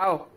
Oh.